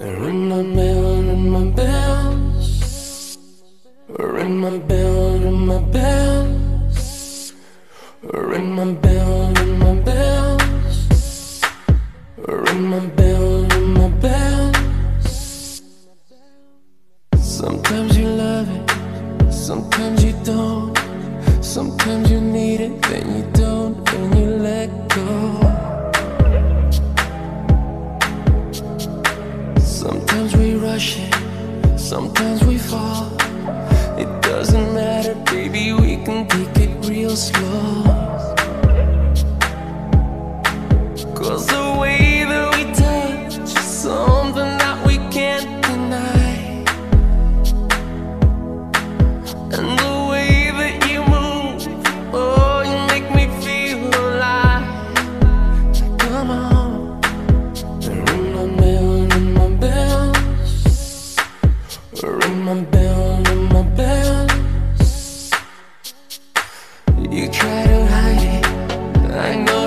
They're in my bell, in my bills. They're in my bell, in my bills. They're in my bell, in my bills. They're in my bell, in my bills. Sometimes you love it, sometimes you don't. Sometimes you need it, then you don't, then you let go. Sometimes we sometimes we fall. It doesn't matter, baby, we can take it real slow. my You try to hide it, I know